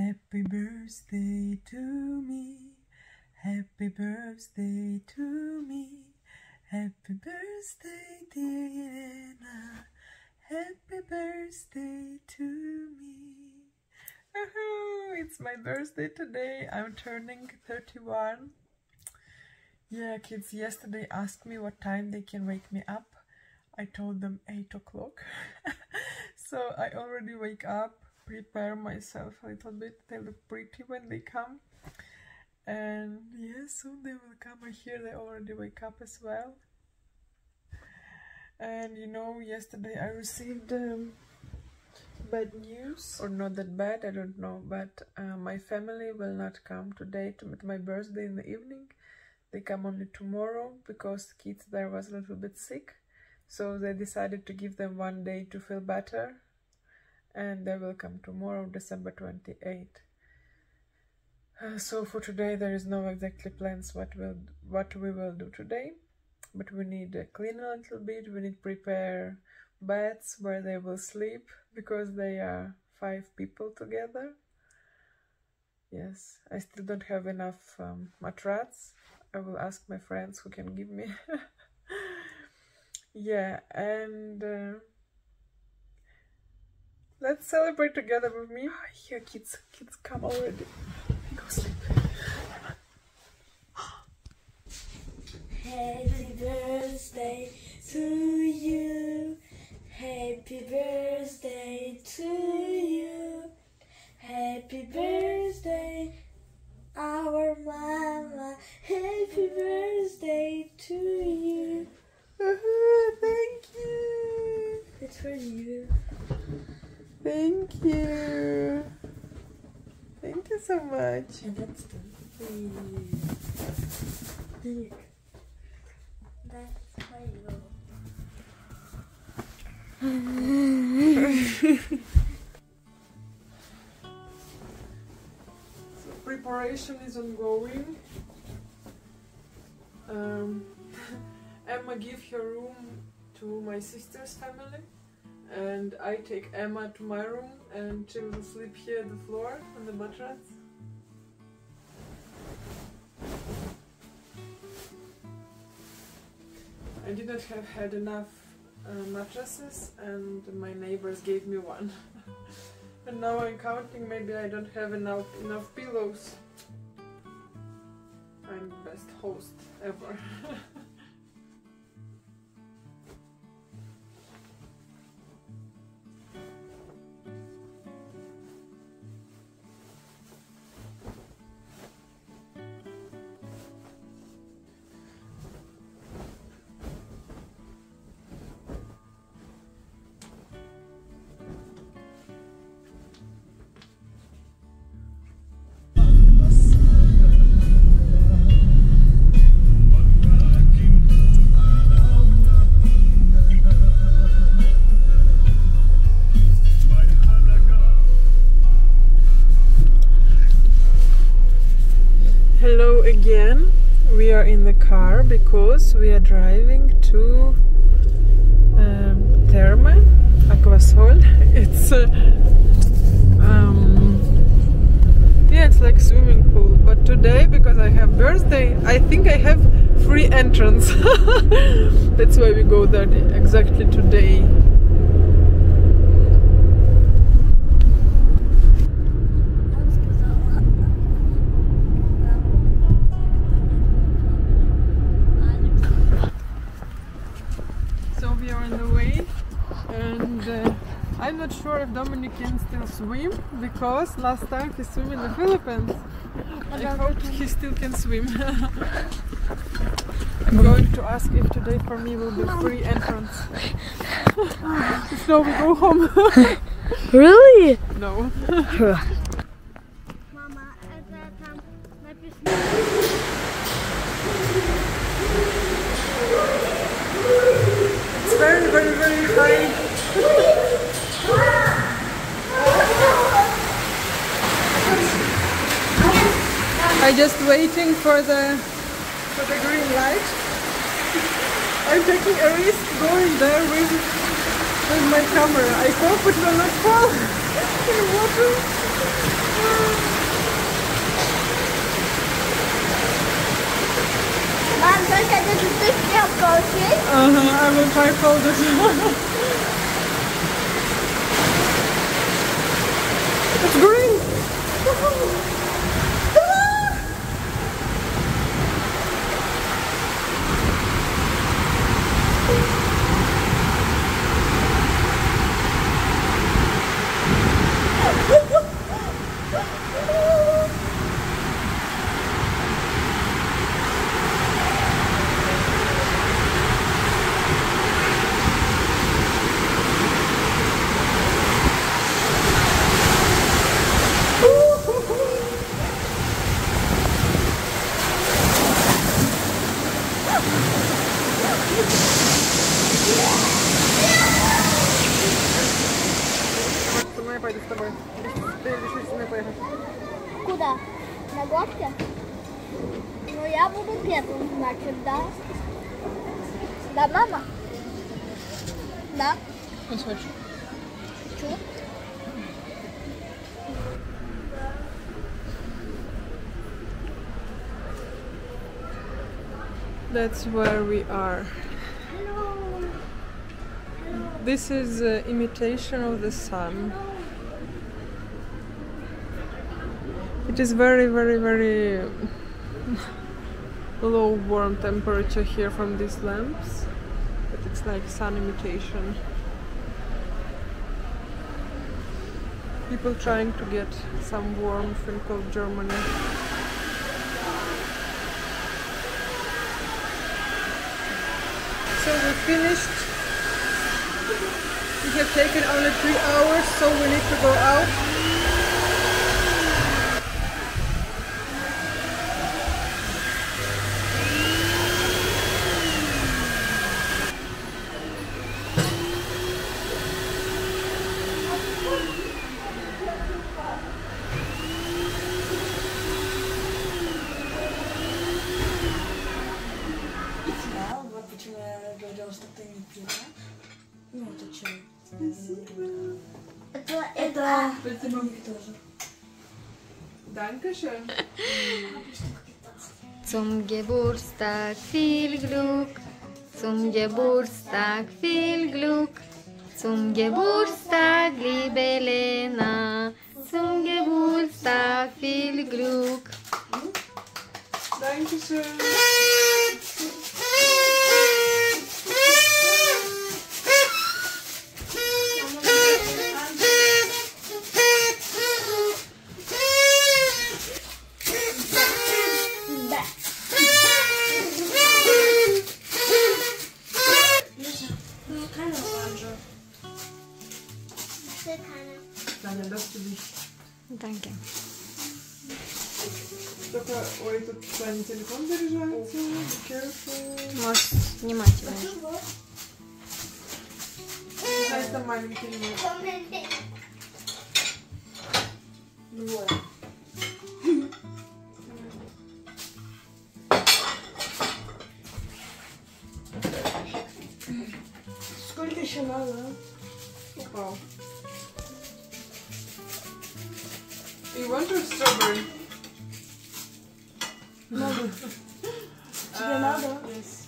Happy birthday to me. Happy birthday to me. Happy birthday, dear Jelena. Happy birthday to me. It's my birthday today. I'm turning 31. Yeah, kids yesterday asked me what time they can wake me up. I told them 8 o'clock. so I already wake up, prepare myself a little bit. They look pretty when they come. And yeah, soon they will come. I hear they already wake up as well. And you know, yesterday I received um, bad news, or not that bad, I don't know, but uh, my family will not come today to meet my birthday in the evening. They come only tomorrow because the kids there was a little bit sick. So they decided to give them one day to feel better. And they will come tomorrow, December 28th. Uh, so for today there is no exactly plans what will what we will do today. But we need to clean a little bit. We need prepare beds where they will sleep because they are five people together. Yes i still don't have enough um, i will ask my friends who can give me. Yeah and uh, let's celebrate together with me ah, here kids kids come already go sleep Happy birthday to you. Happy birthday to you. Happy birthday, our mama. Happy birthday to you. thank you It's for you. Thank you thank you so much And that's the. That's my. So preparation is ongoing. Um, Emma give her room to my sister's family, and I take Emma to my room, and she will sleep here on the floor on the mattress. I did not have had enough uh, mattresses, and my neighbors gave me one. And now I'm counting, maybe I don't have enough enough pillows. I'm the best host ever. again. We are in the car because we are driving to um, Terme, Aquasol. It's uh, um, yeah, it's like swimming pool. But today, because I have birthday, I think I have free entrance. That's why we go there exactly today. Can still swim because last time he swam in the Philippines. I hope he still can swim. I'm going to ask if today for me will be free entrance. so we go home. Really? no. Mama, tam najpierw It's very, very, very high. I'm just waiting for the for the green light. I'm taking a risk going there with with my camera. I hope it will not fall in water. Mom, look get this big field coaches. Uh-huh, I will try fall this one. it's green! тобой. Ты решишь со мной поехать. Куда? На горке? Ну, я буду первым, значит, да? Да, мама? Да? Если хочешь. Хочу. That's where we are. This is uh, imitation of the sun. It is very, very, very low warm temperature here from these lamps, but it's like sun imitation. People trying to get some warmth in cold Germany. So we finished. We have taken only three hours, so we need to go out. Что ты не пила. Ну, это чай. Это, Это для мамки тоже. Dankeschön. Zum Geburtstag viel Glück, zum Geburtstag viel Glück, zum Geburtstag, liebe Lena, zum Geburtstag viel Glück. Dankeschön. Orange. Ich will keine. Даня, даст тебе. Danke. Только, ой, тут Таня телефон заряжается. Be careful. Можешь снимать его. Там маленький немного. Двое. chamada. You want to stubborn? Nada. uh, nada? Ah, yes.